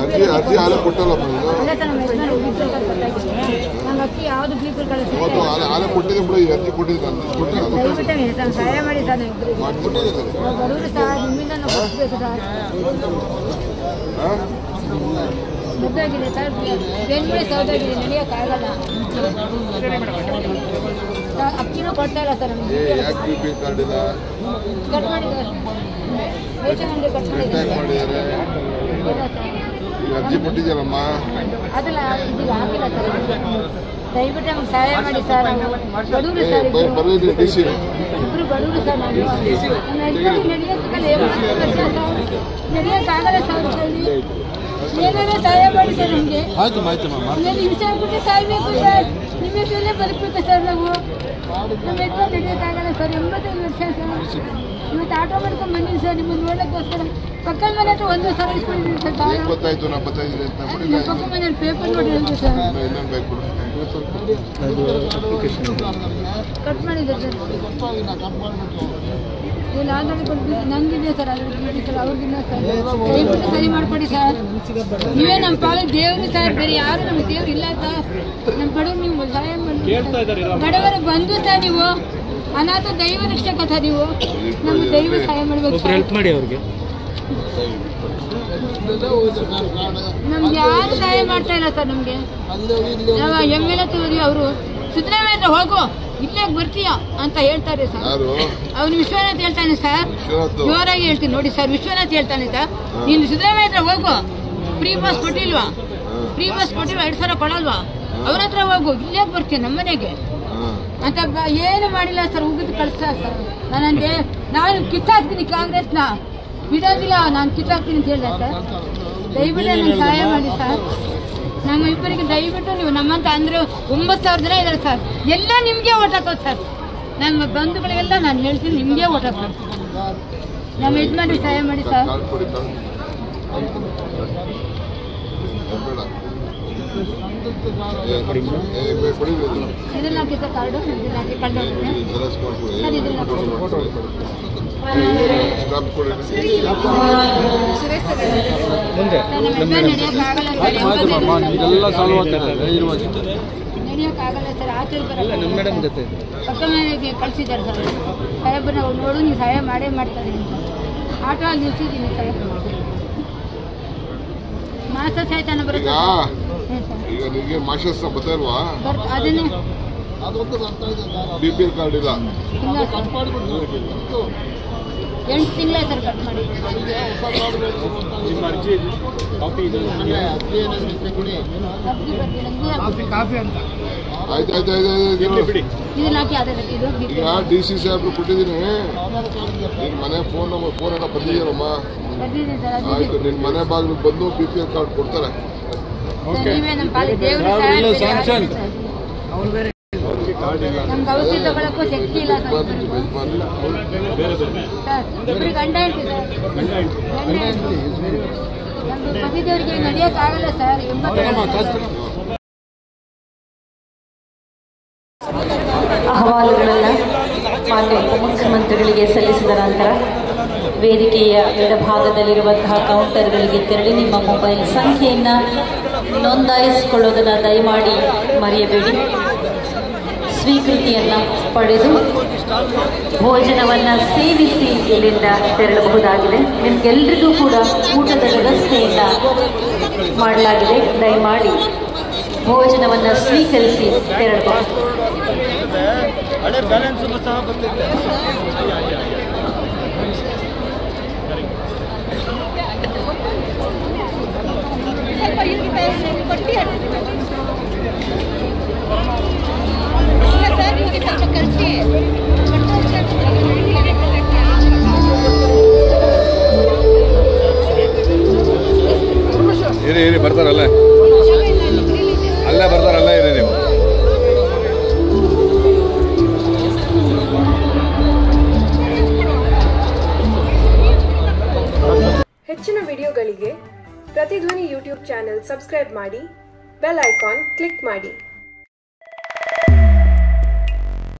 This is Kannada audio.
ಅರ್ಜಿ ಅರ್ಜಿ ಹಾಲೆ ಕೊಟ್ಟಲ್ಲಪ್ಪ ಅಕ್ಕಿ ಯಾವ್ದು ಬಿ ಪಿ ಅವತ್ತು ಕಳಿಸಿಲ್ಲ ಹಾಲೆ ಸಹಾಯ ಮಾಡಿ ಸರ್. ನಾವು ಇಬ್ಬರಿಗೆ ನಾನು ನಾವು ಬಡವರು ಸರ್ ನಿಮ್ಮಿಂದ ನಾವು ಸರ್ ಮುದ್ದಾಗಿದೆ ಸರ್ ಬೆನ್ಮೂಳೆ ಸೌದಾಗಿದೆ ಅಕ್ಕಿನೂ ಕೊಡ್ತಾ ಇಲ್ಲ ಸರ್ ನಮಗೆ. ಯಾಕೆ ಬಿ ಪಿ ಕಾರ್ಡ್ ಇಲ್ಲ ಕಟ್ ಮಾಡಿದ್ದಾರೆ. ರೇಷನ್ ಅಂಗಡಿ ಕಟ್ ಮಾಡಿದ್ದಾರೆ. ಈಗ ಅರ್ಜಿ ಕೊಟ್ಟಿದ್ದೀರಮ್ಮ? ಅದಲ್ಲ ಇದೀಗ ಸರ್. ದಯವಿಟ್ಟು ನಮ್ಗೆ ಸಹಾಯ ಮಾಡಿ ಸರ್ ಬಡವರು ಸರ್ ಬೈ ಇಬ್ರು. ಬರೋದಿಲ್ಲ ಡಿ ಸಿ. ಇಬ್ರು ಬಡವರು ಸರ್ ನಾನು ನಡೆಯೋದಕ್ಕೆ ನಡೆಯೋಕ್ಕಾಗಲ್ಲ ಸರ್. ಕೈಲಿ. ಏನಾದ್ರು ಸಹಾಯ ಮಾಡಿ ಸರ್ ನಮಗೆ? ಆಯ್ತು ಆಯ್ತು ಮ್ಯಾಮ್ ಆಮೇಲೆ ಸಾಯ್ಬೇಕು ಸರ್ ನಿಮ್ಮ ಹೆಸರಲ್ಲೇ ಬದುಕಬೇಕು ಸರ್ ನಾವು? ನಮ್ಮ ಹೆಸರು ನಡೆಯೋಕ್ಕಾಗಲ್ಲ ಸರ್ ಎಂಬತ್ತೈದು ವರ್ಷ ಸರ್. ಇವತ್ತು ಆಟೋ ಮಾಡ್ಕೊಂಡು ಬಂದಿದ್ದೀನಿ ಸರ್ ನಿಮ್ಮನ್ನು ನೋಡೋಕ್ಕೋಸ್ಕರ. ಪಕ್ಕದ ಮನೆ ಹತ್ರ ಒಂದು ಸಲ ಇಸ್ಕೊಂಡಿದ್ದೀನಿ ಸರ್. ಗೊತ್ತಾಯ್ತು ನಮ್ಮ ಪಕ್ಕದ ಮನೆಯಲ್ಲಿ ಪೇಪರ್ ನೋಡಿ ಸರ್. ಕಟ್ ಮಾಡಿದ್ದಾರೆ ಸರ್. ಏನು ಆಲ್ರೆಡಿ ಕೊಟ್ಬಿಟ್ಟು ನಂಗಿದೆ ಸರ್ ಅವ್ರಿಗಿನ್ನ ಸರ್. ದಯವಿಟ್ಟು ಸರಿ ಮಾಡಿಕೊಡಿ ಸರ್. ನೀವೇ ನಮ್ಮ ಪಾಲು ದೇವರು ಸರ್ ಬೇರೆ ಯಾರು ನಮಗೆ ದೇವ್ರು ಇಲ್ಲ ಸರ್ ನಮ್ಮ ಬಡವರು ನೀವು ಸಹಾಯ ಮಾಡಿ ಬಡವರು ಬಂದು ಸರ್ ನೀವು. ಅನಾಥ ದೈವ ರಕ್ಷಕ ಸರ್ ನೀವು. ನಮ್ಗೆ ದೈವ ಸಹಾಯ ಮಾಡ್ಬೇಕು ಸರ್ ಹೆಲ್ಪ್ ಮಾಡಿ ಅವ್ರಿಗೆ. ನಮ್ಗೆ ಯಾರು ಸಹಾಯ ಮಾಡ್ತಾ ಇಲ್ಲ ಸರ್ ನಮಗೆ. ನಾವು ಎಂ ಎಲ್ ಎ ಹೋದ್ವಿ ಅವರು. ಸಿದ್ದರಾಮಯ್ಯ ಹತ್ರ ಹೋಗು. ಇಲ್ಲೇ ಬರ್ತೀಯ ಅಂತ ಹೇಳ್ತಾರೆ ಸರ್. ಅವನು ವಿಶ್ವನಾಥ್ ಹೇಳ್ತಾನೆ ಸರ್. ಜೋರಾಗಿ ಹೇಳ್ತೀನಿ ನೋಡಿ ಸರ್ ವಿಶ್ವನಾಥ್ ಹೇಳ್ತಾನೆ ಸರ್. ನೀನು ಸಿದ್ದರಾಮಯ್ಯ ಹತ್ರ ಹೋಗು. ಫ್ರೀ ಬಸ್ ಕೊಟ್ಟಿಲ್ವಾ? ಫ್ರೀ ಬಸ್ ಕೊಟ್ಟಿಲ್ವಾ? ಎರಡು ಸಾವಿರ ಕೊಡಲ್ವಾ? ಅವ್ರ ಹತ್ರ ಹೋಗು. ಇಲ್ಲೇ ಬರ್ತೀನಿ ನಮ್ಮ ಮನೆಗೆ. ಅಂತ ಏನು ಮಾಡಿಲ್ಲ ಸರ್ ಉಗಿದು ಕಳಿಸ್ತಾ ಸರ್. ನಾನಂದೆ ನಾನು ಕಿತ್ತಾಕ್ತೀನಿ ಕಾಂಗ್ರೆಸ್ನ. ಬಿಡೋದಿಲ್ಲ ನಾನು ಕಿತ್ತಾಕ್ತೀನಿ ಅಂತ ಹೇಳಿದೆ ಸರ್. ದಯವಿಟ್ಟು ನನಗೆ ಸಹಾಯ ಮಾಡಿ ಸರ್. ನಮ್ಮ ಇಬ್ಬರಿಗೆ ದಯವಿಟ್ಟು ನೀವು ನಮ್ಮಂತ ಅಂದ್ರೆ ಒಂಬತ್ತು ಸಾವಿರ ಜನ ಇದ್ದಾರೆ ಸರ್. ಎಲ್ಲ ನಿಮಗೆ ಓಟ್ ಹಾಕೋದು ಸರ್. ನಮ್ಮ ಬಂಧುಗಳಿಗೆಲ್ಲ ನಾನು ಹೇಳ್ತೀನಿ ನಿಮಗೆ ಓಟ್ ಹಾಕೋದು. ನಮ್ಮ ಯಜಮಾನಿ ಸಹಾಯ ಮಾಡಿ ಸರ್. ಇದನ್ನ ಹಾಕಿ ಸರ್ ಕಾರ್ಡು ಇದನ್ನ ಹಾಕಿ ಕಂಡು ಸರ್, ಇದನ್ನ ಇದೆಲ್ಲ ಸಾಲ್ವ್ ಆಗ್ತದೆ ಧೈರ್ಯವಾಗಿ ನಡೆಯೋಕ್ಕಾಗಲ್ಲ ಸರ್ ಆಚೆ ಬರಲ್ಲ ನಮ್ಮ ಮೇಡಮ್ ಜೊತೆ ಪಕ್ಕ ಮನೆಗೆ ಕಳಿಸಿದ್ದಾರೆ ಸರ್. ಸಾಹೇಬ್ರನ್ನ ನೋಡು ನೀವು ಸಹಾಯ ಮಾಡೇ ಮಾಡ್ತಾರೆ ಅಂತ. ಆಟೋ ಅಲ್ಲಿ ನಿಲ್ಸಿದ್ದೀನಿ ಸರ್ ಮಾಸ ಸಹಿತನ ಈಗ? ಬರುತ್ತೆ ಸರ್. ಈಗ ನಿಮಗೆ ಮಾಸ್ಟರ್ಸ್ ಬರ್ತಾ ಇಲ್ವಾ? ಬರ್ತ ಅದನ್ನೇ. ಬಿ ಪಿ ಎಲ್ ಕಾರ್ಡ್ ಇಲ್ಲ. ಎಂಟು ತಿಂಗಳೇ ಸರ್ ಕಟ್ ಮಾಡಿ. ನಿಮ್ಮ ಅರ್ಜಿ ಕಾಪಿ ಇದೆ ಅರ್ಜಿ ಬರ್ತೀನಿ ಕಾಫಿ ಅಂತ. ಆಯ್ತು ಆಯ್ತು ಆಯ್ತು ಆಯ್ತು ಬಿಡಿ ಈಗ ಡಿ ಸಿ ಸಾಹೇಬ್ರು ಕೊಟ್ಟಿದ್ದೀನಿ. ನಿನ್ನ ಮನೆ ಫೋನ್ ನಂಬರ್ ಫೋನ್ ಎಲ್ಲ ಬಂದಿದ್ದೀರಮ್ಮ ಆಯಿತು ನಿನ್ನ ಮನೆ ಬಾಗಿಲಿಗೆ ಬಂದು ಬಿ ಪಿ ಎಲ್ ಕಾರ್ಡ್ ಕೊಡ್ತಾರೆ. ಸರ್, ನಮ್ಗೆ ಔಷಧಿ ತಗೊಳಕ್ಕೂ ಶಕ್ತಿ ಇಲ್ಲ ಸರ್ ಯಜಮಾನ್ ಯಜಮಾನ್ ಬೇರೆ ಬೇರೆ ಸರ್ ಇಬ್ಬರು ಗಂಡ ಹೆಂಡ್ತಿ ಸರ್. ಗಂಡ ಹೆಂಡ್ತಿ. ನಮ್ದು ಪತಿದೇವರಿಗೆ ನಡೆಯೋಕ್ಕಾಗಲ್ಲ ಸರ್ ಎಂಬತ್ತು ಅಹವಾಲುಗಳನ್ನು ಮಾನ್ಯ ಉಪಮುಖ್ಯಮಂತ್ರಿಗಳಿಗೆ ಸಲ್ಲಿಸಿದ ನಂತರ ವೇದಿಕೆಯ ಎಡಭಾಗದಲ್ಲಿರುವಂತಹ ಕೌಂಟರ್ಗಳಿಗೆ ತೆರಳಿ ನಿಮ್ಮ ಮೊಬೈಲ್ ಸಂಖ್ಯೆಯನ್ನು ನೋಂದಾಯಿಸಿಕೊಳ್ಳೋದನ್ನು ದಯಮಾಡಿ ಮರೆಯಬೇಡಿ. ಸ್ವೀಕೃತಿಯನ್ನು ಪಡೆದು ಭೋಜನವನ್ನು ಸೇವಿಸಿ ಇಲ್ಲಿಂದ ತೆರಳಬಹುದಾಗಿದೆ. ನಿಮಗೆಲ್ಲರಿಗೂ ಕೂಡ ಊಟದ ವ್ಯವಸ್ಥೆಯಿಂದ ಮಾಡಲಾಗಿದೆ. ದಯಮಾಡಿ ಭೋಜನವನ್ನು ಸ್ವೀಕರಿಸಿ ತೆರಳಬಹುದು. ಇರಿ, ಬರ್ತಾರಲ್ಲ. ಅಲ್ಲೇ ಬರ್ತಾರಲ್ಲ ಇರಿ ನೀವು. ಹೆಚ್ಚಿನ ವಿಡಿಯೋಗಳಿಗೆ ಪ್ರತಿಧ್ವನಿ ಯೂಟ್ಯೂಬ್ ಚಾನೆಲ್ ಸಬ್ಸ್ಕ್ರೈಬ್ ಮಾಡಿ, ಬೆಲ್ ಐಕಾನ್ ಕ್ಲಿಕ್ ಮಾಡಿ.